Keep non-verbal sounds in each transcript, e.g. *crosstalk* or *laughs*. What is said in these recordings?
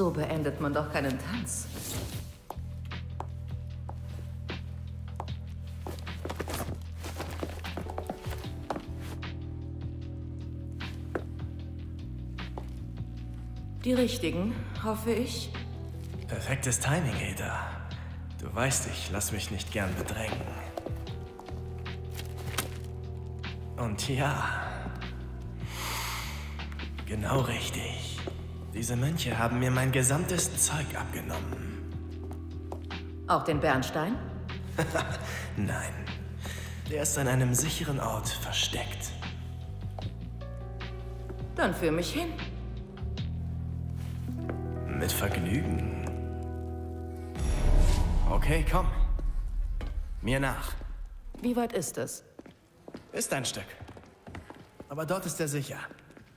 So beendet man doch keinen Tanz. Die richtigen, hoffe ich. Perfektes Timing, Ada. Du weißt, ich lass mich nicht gern bedrängen. Und ja, genau richtig. Diese Mönche haben mir mein gesamtes Zeug abgenommen. Auch den Bernstein? *laughs* Nein, der ist an einem sicheren Ort versteckt. Dann führ mich hin. Mit Vergnügen. Okay, komm. Mir nach. Wie weit ist es? Ist ein Stück. Aber dort ist er sicher.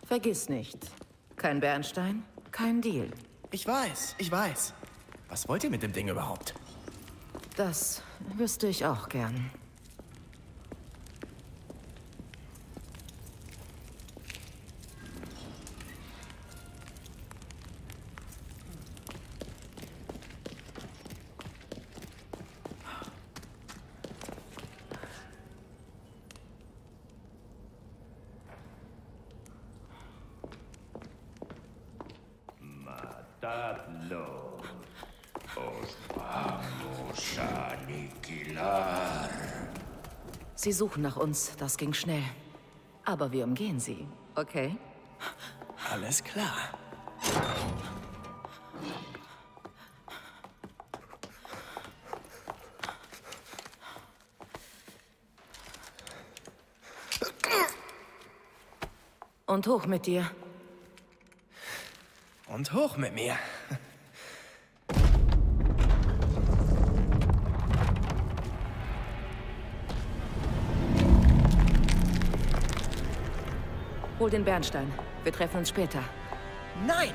Vergiss nicht. Kein Bernstein, kein Deal. Ich weiß, ich weiß. Was wollt ihr mit dem Ding überhaupt? Das wüsste ich auch gern. Sie suchen nach uns, das ging schnell. Aber wir umgehen sie, okay? Alles klar. Und hoch mit dir. Und hoch mit mir. Hol den Bernstein. Wir treffen uns später. Nein!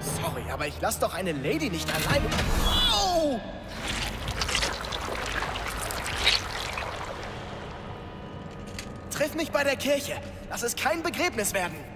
Sorry, aber ich lass doch eine Lady nicht alleine. Au! Triff mich bei der Kirche. Lass es kein Begräbnis werden.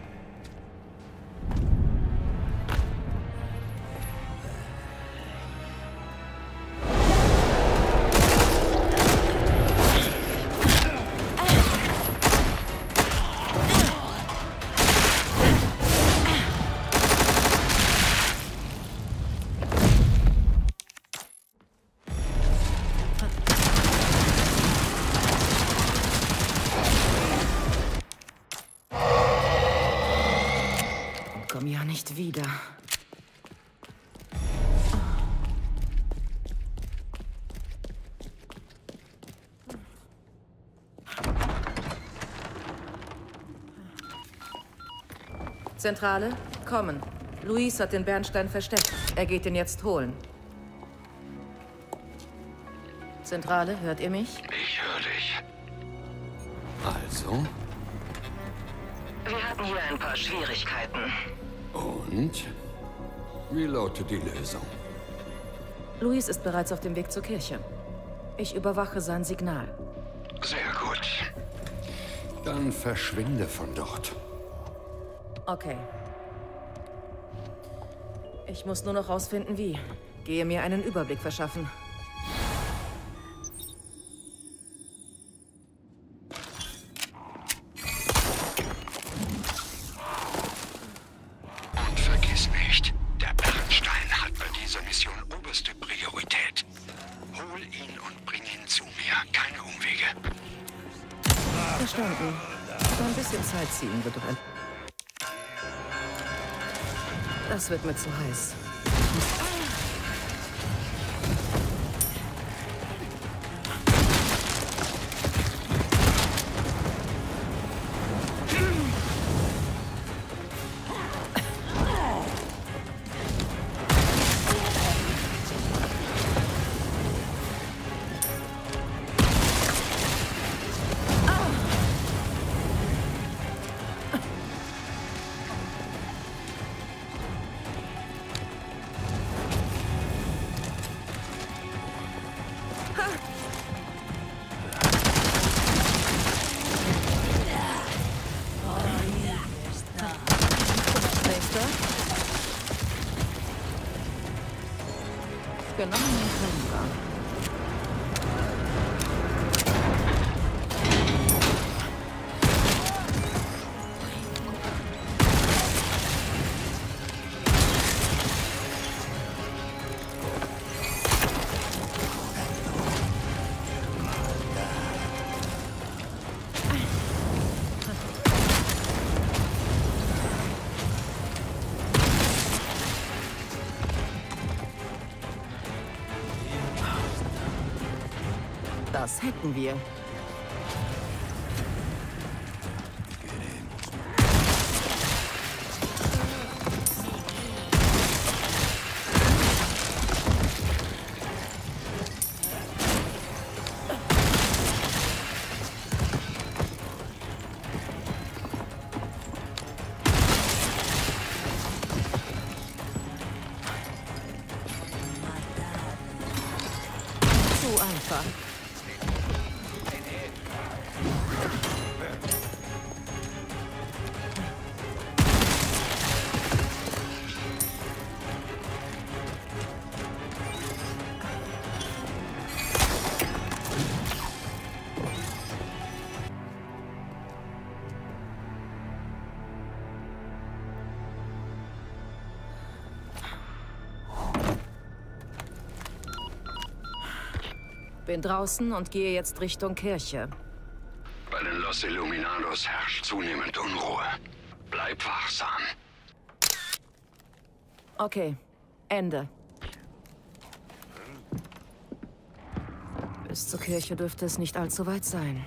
Zentrale, kommen. Luis hat den Bernstein versteckt. Er geht ihn jetzt holen. Zentrale, hört ihr mich? Ich höre dich. Also? Wir hatten hier ein paar Schwierigkeiten. Und? Wie lautet die Lösung? Luis ist bereits auf dem Weg zur Kirche. Ich überwache sein Signal. Sehr gut. Dann verschwinde von dort. Okay. Ich muss nur noch rausfinden, wie. Gehe mir einen Überblick verschaffen. Das hätten wir. Bin draußen und gehe jetzt Richtung Kirche. Bei den Los Illuminados herrscht zunehmend Unruhe. Bleib wachsam. Okay, Ende. Bis zur Kirche dürfte es nicht allzu weit sein.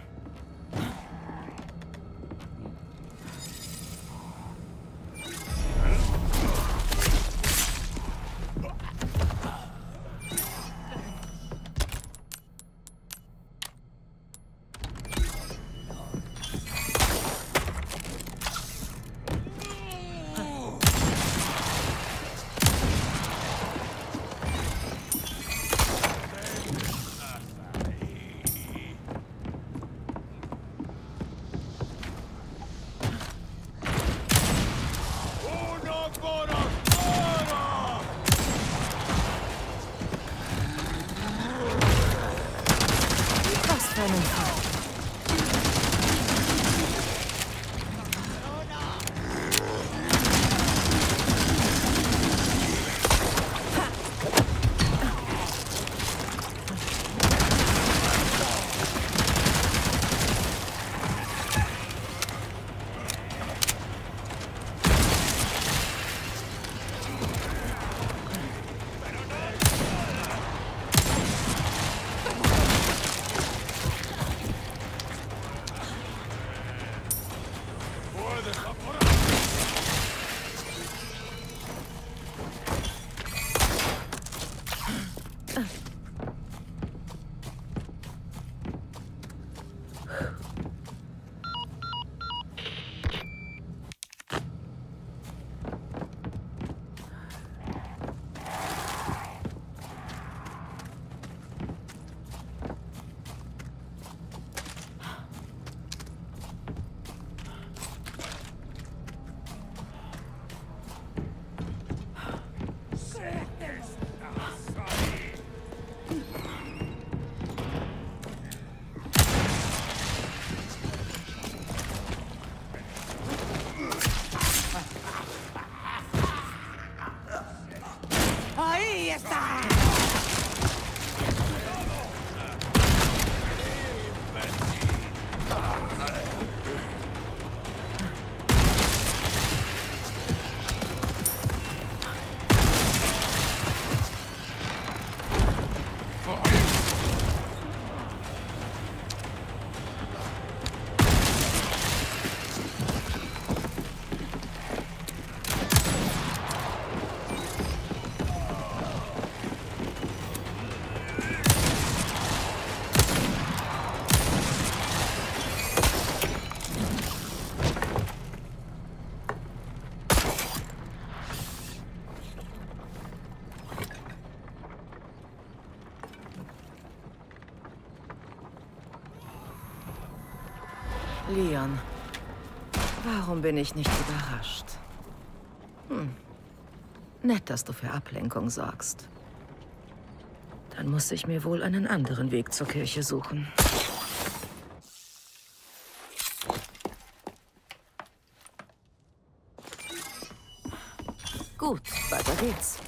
Warum bin ich nicht überrascht? Hm. Nett, dass du für Ablenkung sorgst. Dann muss ich mir wohl einen anderen Weg zur Kirche suchen. Gut, weiter geht's.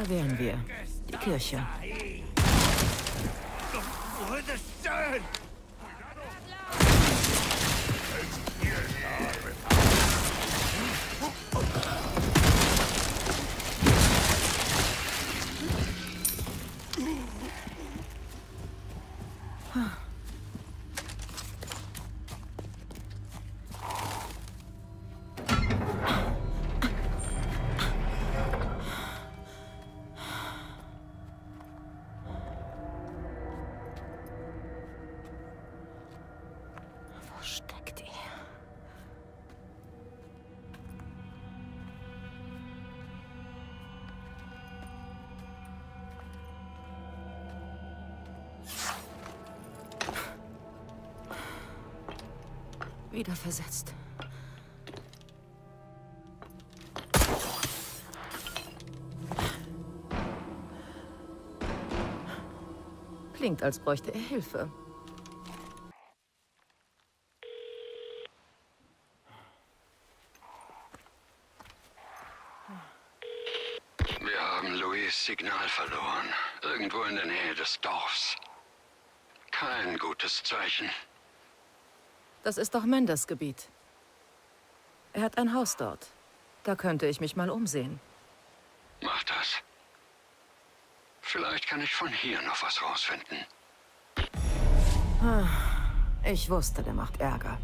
Da wären wir. Die Kirche. Versetzt. Klingt, als bräuchte er Hilfe. Wir haben Louis Signal verloren. Irgendwo in der Nähe des Dorfs. Kein gutes Zeichen. Das ist doch Mendes Gebiet. Er hat ein Haus dort. Da könnte ich mich mal umsehen. Mach das. Vielleicht kann ich von hier noch was rausfinden. Ich wusste, der macht Ärger.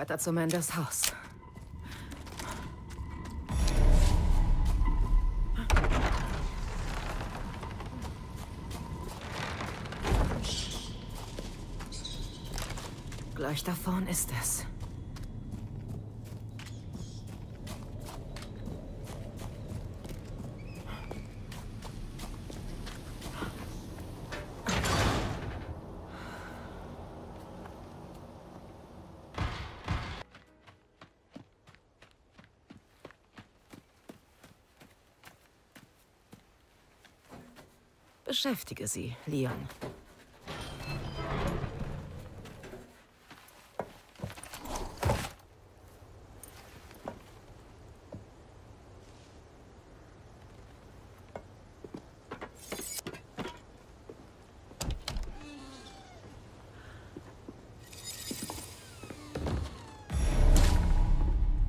Weiter zu Mendes Haus. Gleich da vorn ist es. besänftige sie, Leon.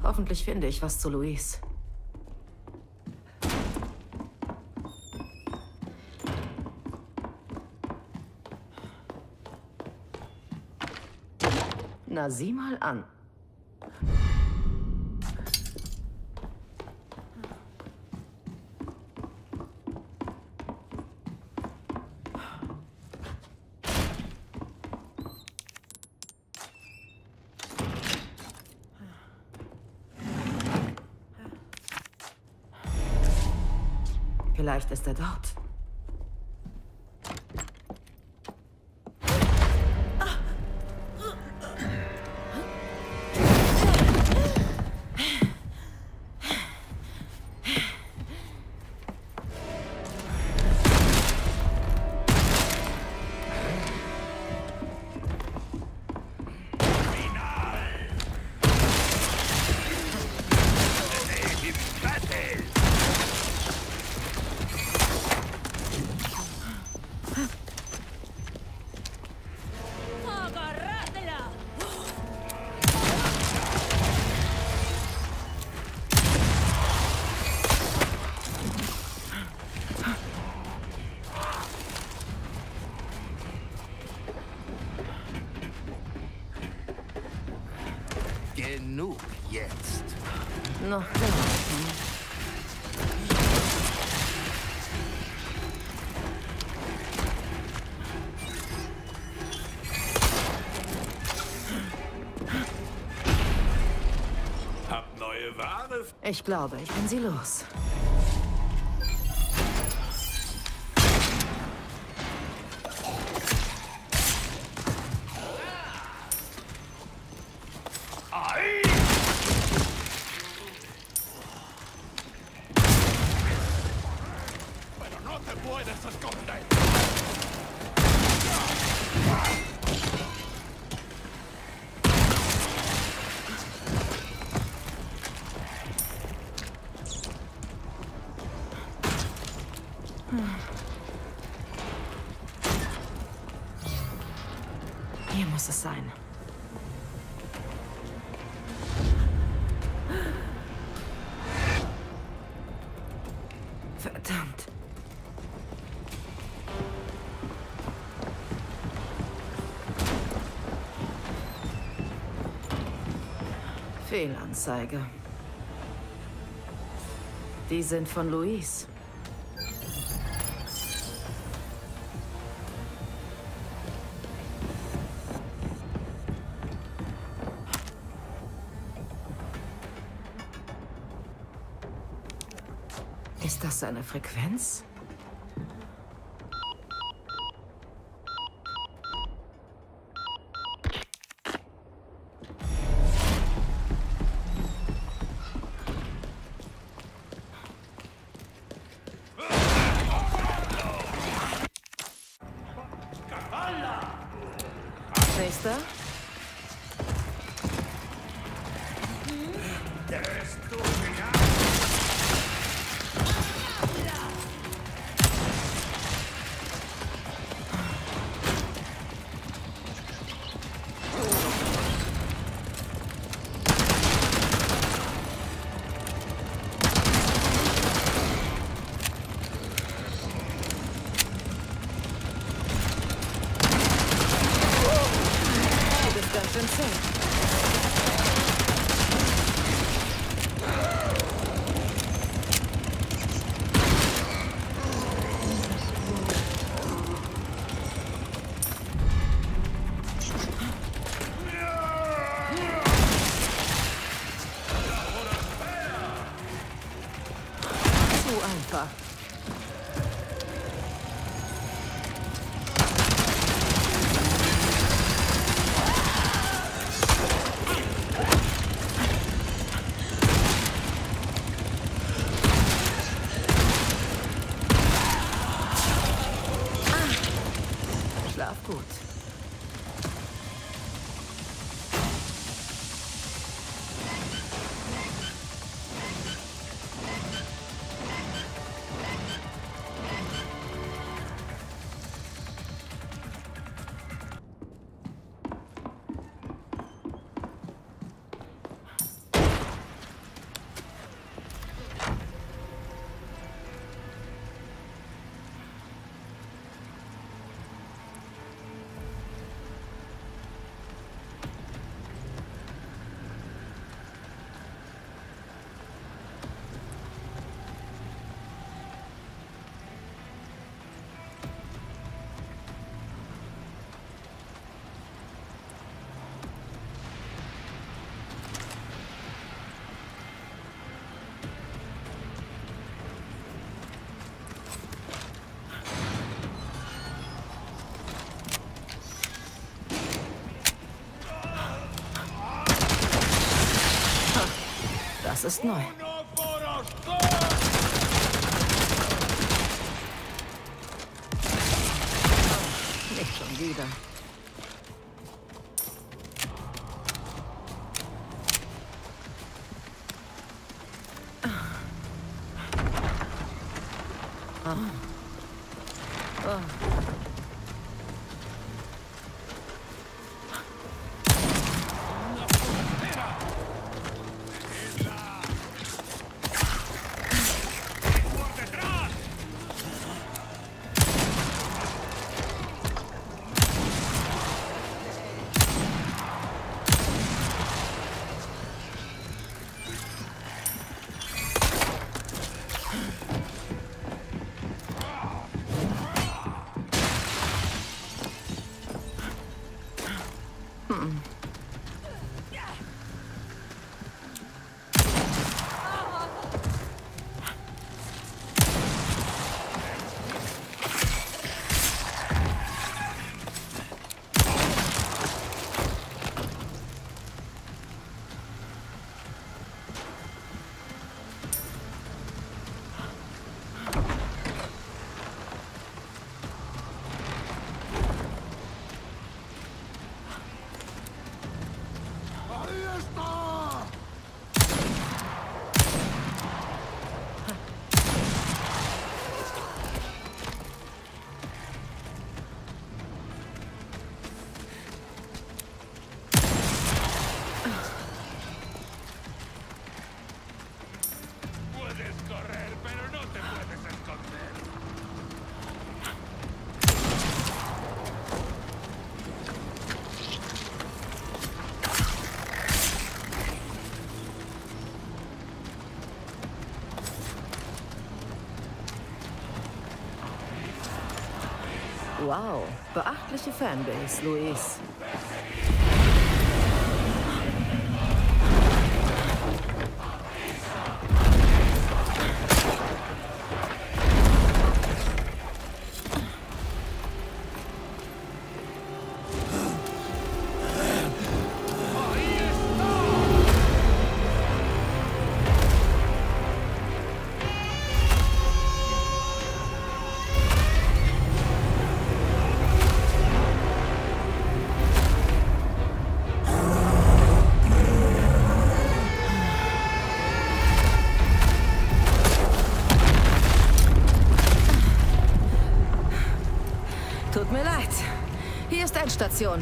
Hoffentlich finde ich was zu Luis. Na, sieh mal an. Vielleicht ist er dort. Ich glaube, ich bin sie los. Fehlanzeige. Die sind von Luis. Ist das seine Frequenz? Ist neu. Wow, beachtliche Fanbase, Luis. Hier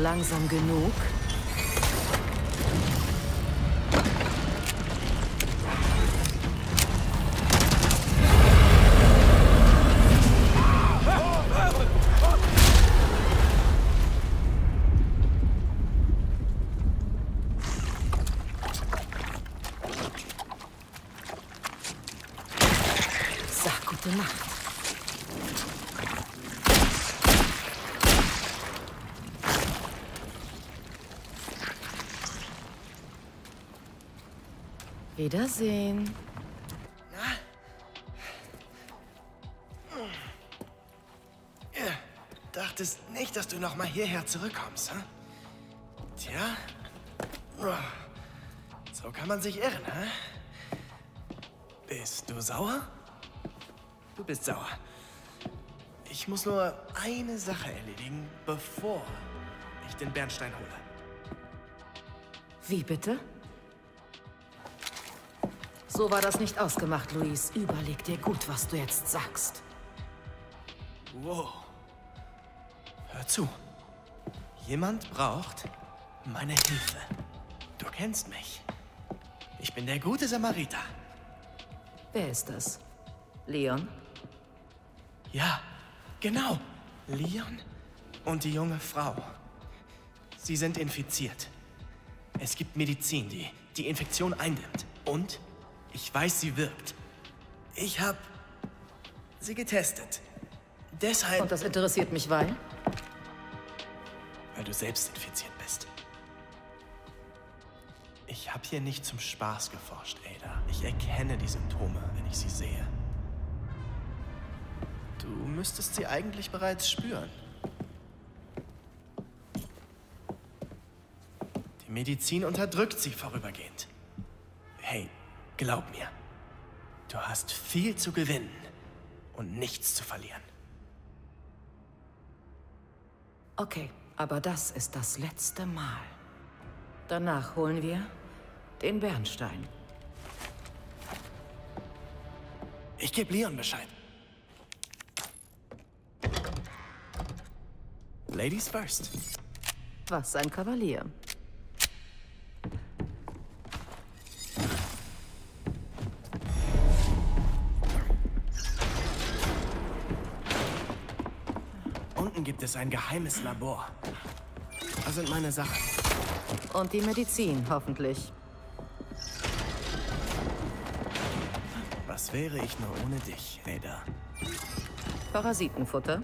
langsam genug? Wiedersehen. Dachtest nicht, dass du noch mal hierher zurückkommst, hm? Tja. So kann man sich irren, hä? Bist du sauer? Du bist sauer. Ich muss nur eine Sache erledigen, bevor ich den Bernstein hole. Wie bitte? So war das nicht ausgemacht, Luis. Überleg dir gut, was du jetzt sagst. Wow. Hör zu. Jemand braucht meine Hilfe. Du kennst mich. Ich bin der gute Samariter. Wer ist das? Leon? Ja, genau. Leon und die junge Frau. Sie sind infiziert. Es gibt Medizin, die die Infektion eindämmt. Und ich weiß, sie wirkt. Ich habe sie getestet. Deshalb... Und das interessiert mich, weil? Weil du selbst infiziert bist. Ich habe hier nicht zum Spaß geforscht, Ada. Ich erkenne die Symptome, wenn ich sie sehe. Du müsstest sie eigentlich bereits spüren. Die Medizin unterdrückt sie vorübergehend. Hey, glaub mir. Du hast viel zu gewinnen und nichts zu verlieren. Okay, aber das ist das letzte Mal. Danach holen wir den Bernstein. Ich gebe Leon Bescheid. Ladies first. Was ein Kavalier. Es ein geheimes Labor. Da sind meine Sachen. Und die Medizin, hoffentlich. Was wäre ich nur ohne dich, Ada? Parasitenfutter?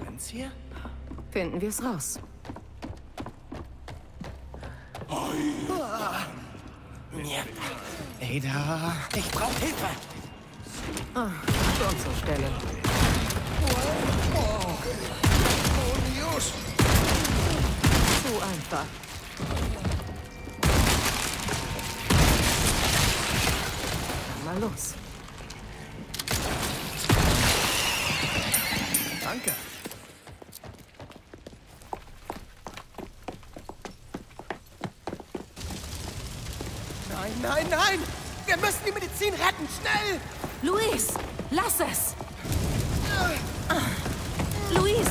Brennt's hier? Finden wir es raus. Ja. Ada, ich brauche Hilfe. Ah, schon zur Stelle. Zu einfach. Mal los. Danke. Nein, nein, nein! Wir müssen die Medizin retten, schnell! Luis, lass es! Luis!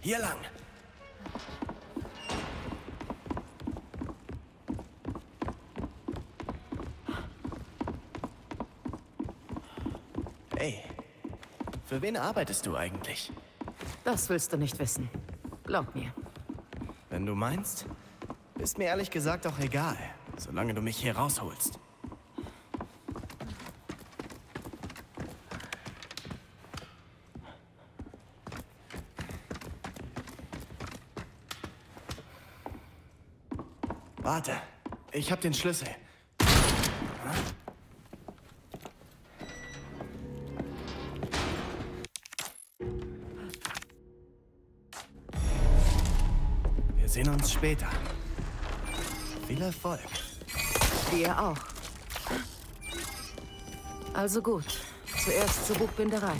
Hier lang. Hey, für wen arbeitest du eigentlich? Das willst du nicht wissen. Glaub mir. Wenn du meinst, ist mir ehrlich gesagt auch egal, solange du mich hier rausholst. Warte, ich hab den Schlüssel. Wir sehen uns später. Viel Erfolg. Dir auch. Also gut. Zuerst zur Buchbinderei.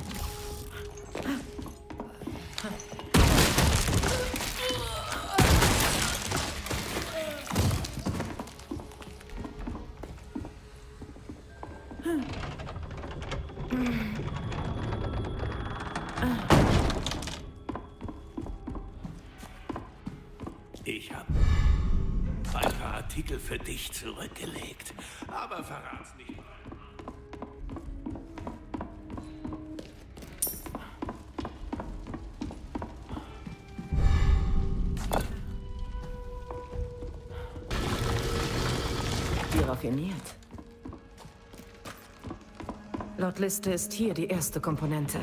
Laut Liste ist hier die erste Komponente.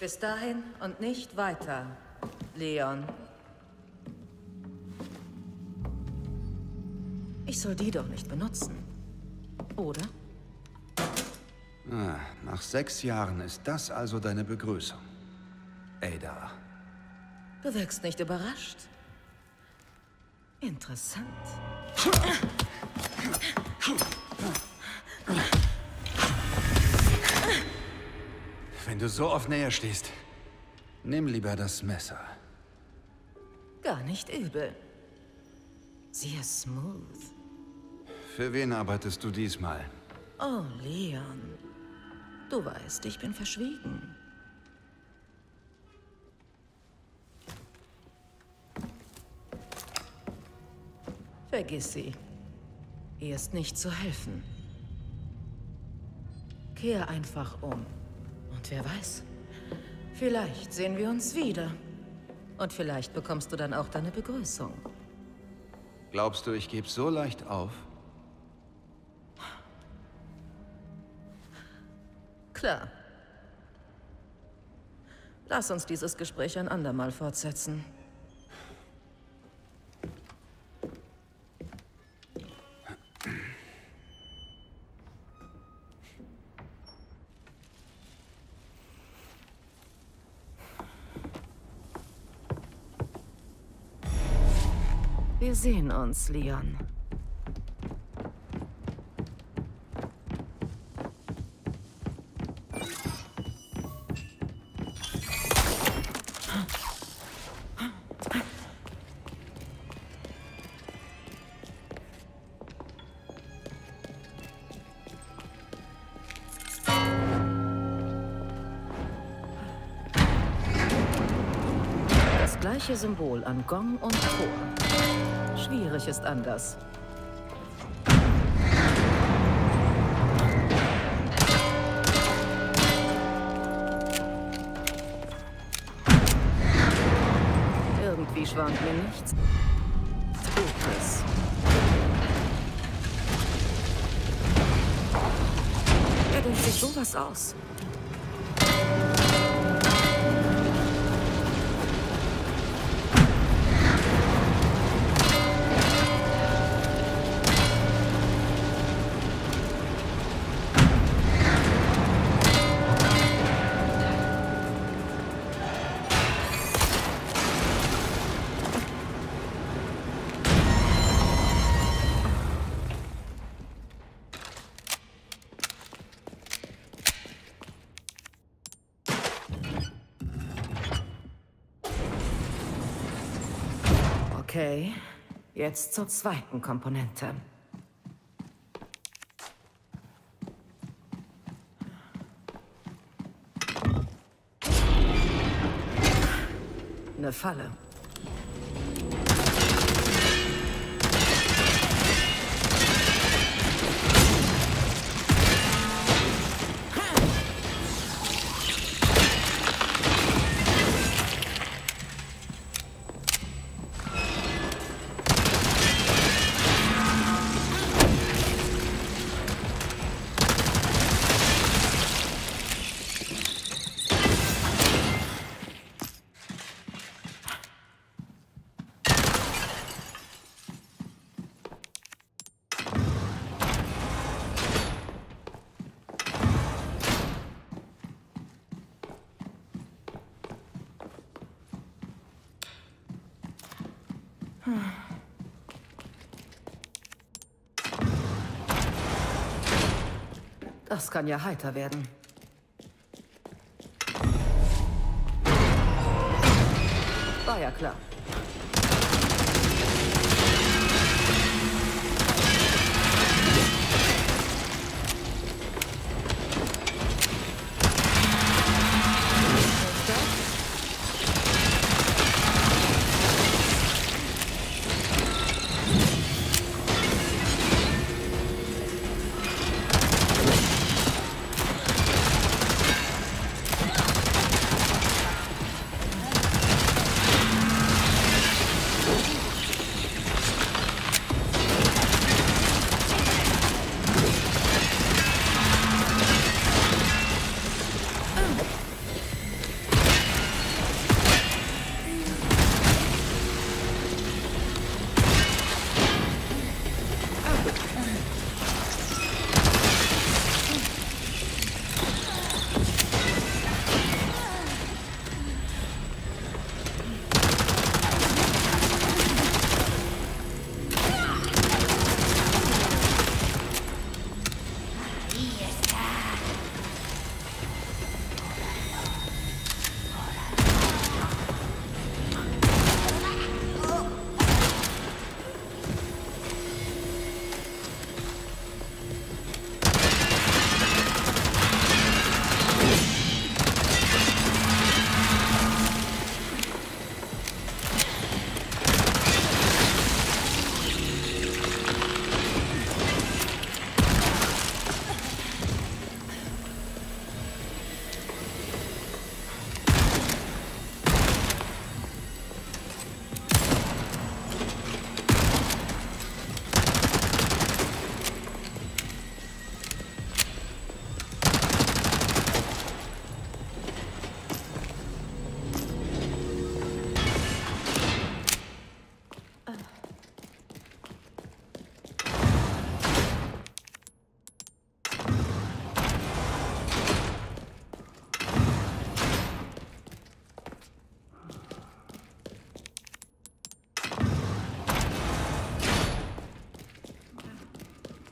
Bis dahin und nicht weiter, Leon. Ich soll die doch nicht benutzen. Oder? Ah, nach sechs Jahren ist das also deine Begrüßung. Ada. Du wirkst nicht überrascht. Interessant. *laughs* Wenn du so oft näher stehst, nimm lieber das Messer. Gar nicht übel. Sehr smooth. Für wen arbeitest du diesmal? Oh, Leon. Du weißt, ich bin verschwiegen. Vergiss sie. Ihr ist nicht zu helfen. Kehr einfach um. Wer weiß, vielleicht sehen wir uns wieder. Und vielleicht bekommst du dann auch deine Begrüßung. Glaubst du, ich gebe so leicht auf? Klar. Lass uns dieses Gespräch ein andermal fortsetzen. Sehen uns, Leon. Das gleiche Symbol an Gong und Tor. Schwierig ist anders. Irgendwie schwant mir nichts. Gutes. Wer denkt sich sowas aus? Okay, jetzt zur zweiten Komponente. Eine Falle. Das kann ja heiter werden. War ja klar.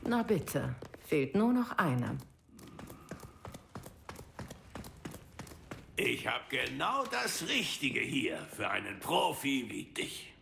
Na bitte, fehlt nur noch einer. Ich habe genau das Richtige hier für einen Profi wie dich.